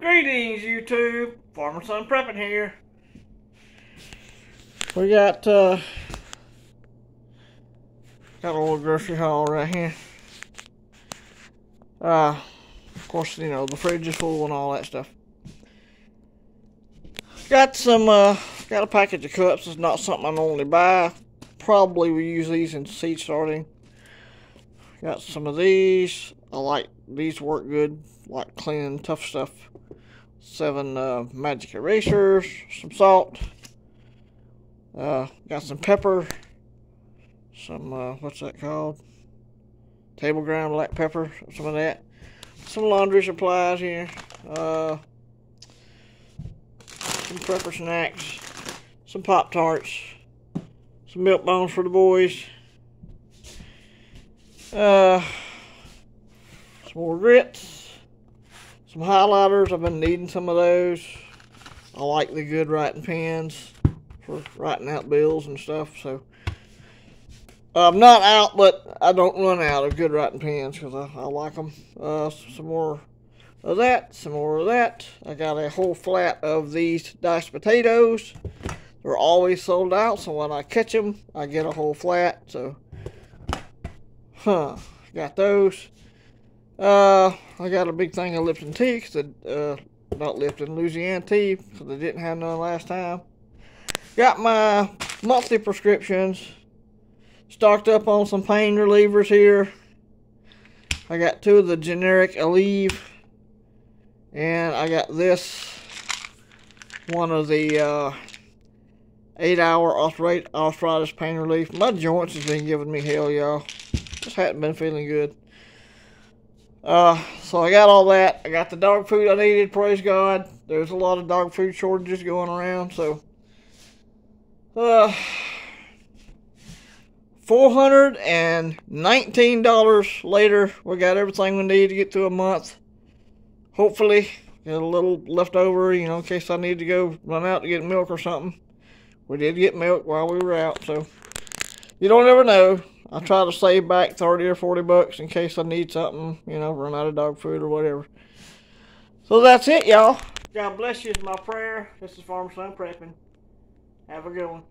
Greetings, YouTube. Farmer Son Prepping here. We got uh, got a little grocery haul right here. Uh, of course, you know the fridge is full and all that stuff. Got some uh, got a package of cups. It's not something I normally buy. Probably we use these in seed starting. Got some of these. I like these work good. Like cleaning tough stuff seven uh, magic erasers, some salt, uh, got some pepper, some, uh, what's that called? Table ground black pepper, some of that. Some laundry supplies here. Uh, some prepper snacks, some Pop Tarts, some milk bones for the boys. Uh, some more grits some highlighters. I've been needing some of those. I like the good writing pens for writing out bills and stuff. So I'm not out, but I don't run out of good writing pens because I, I, like them. Uh, some more of that, some more of that. I got a whole flat of these diced potatoes. They're always sold out, so when I catch them, I get a whole flat. So, huh, got those. Uh, I got a big thing of Lipton tea, cause uh, not Lipton, Luzianne tea, because I didn't have none last time. Got my monthly prescriptions. Stocked up on some pain relievers here. I got two of the generic Aleve. And I got this, one of the uh, 8-hour arthritis pain relief. My joints has been giving me hell, y'all. Just hadn't been feeling good. Uh, so I got all that. I got the dog food I needed, praise God. There's a lot of dog food shortages going around, so. Uh, $419 later, we got everything we need to get through a month. Hopefully, get a little left over, you know, in case I need to go run out to get milk or something. We did get milk while we were out, so you don't ever know. I try to save back 30 or 40 bucks in case I need something, you know, run out of dog food or whatever. So that's it, y'all. God bless you is my prayer. This is Farmer Son Prepping. Have a good one.